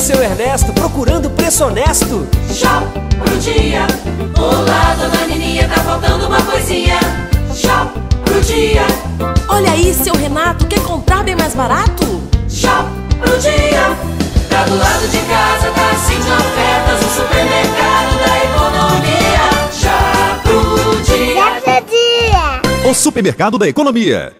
seu Ernesto procurando preço honesto. Shop pro dia. Olá, dona Nininha, tá faltando uma coisinha. Shop pro dia. Olha aí, seu Renato, quer comprar bem mais barato? Shop pro dia. Tá do lado de casa, tá assim de ofertas. O supermercado da economia. Shop pro dia. O supermercado da economia.